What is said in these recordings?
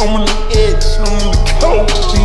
I'm on the edge, I'm on the coast.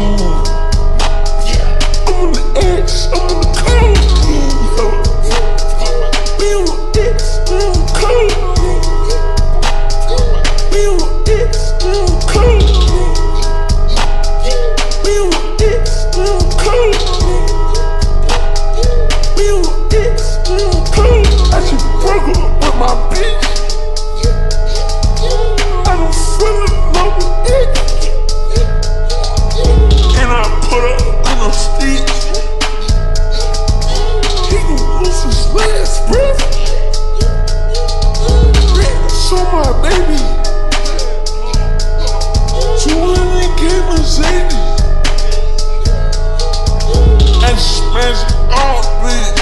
Smash all bitch.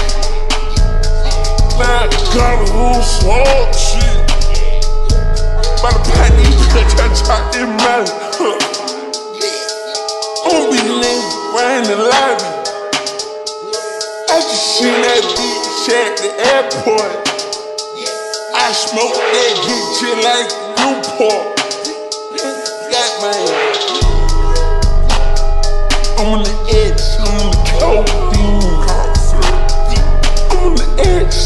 Now I got a whole sword shit. By the pack, these bitch, I talk in mouth. Don't be late, wearing the lobby. I just seen that bitch at the airport. I smoke that you like Newport. Got man. I'm on the edge, I'm on the codeine. I'm on the edge,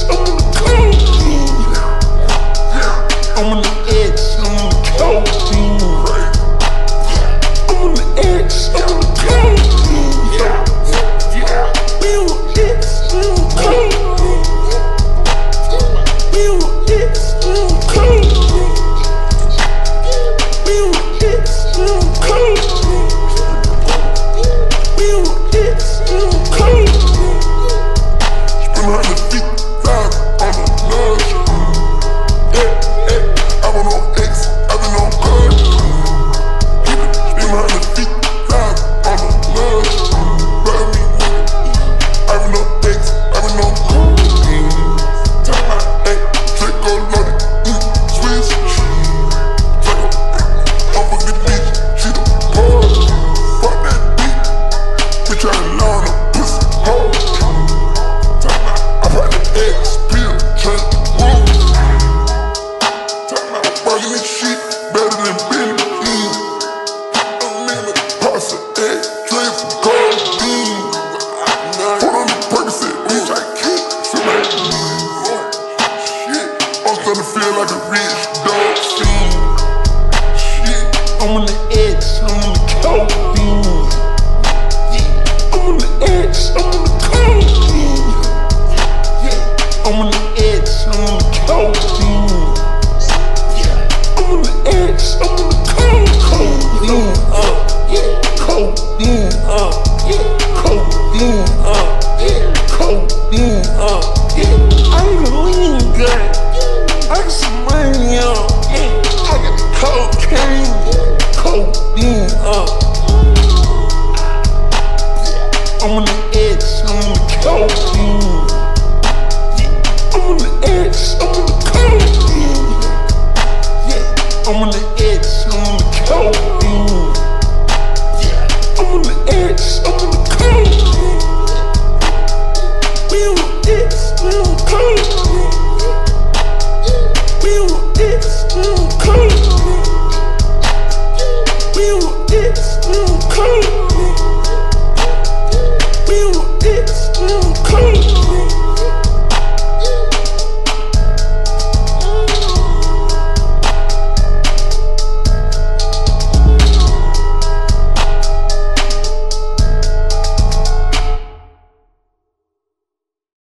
rich dog fiend. Shit, I'm on the edge, I'm on the codeine. I'm on the edge, I'm on the codeine. I'm on the edge, I'm on the codeine. I'm on the edge, I'm on the cold, codeine, uh, yeah, codeine, uh, yeah, codeine, uh, yeah, codeine, uh, yeah. I ain't a lean guy, I got up. I'm on the edge, I'm on the coast. I'm on the edge, I'm on the couch. I'm on the edge, I'm on the coast.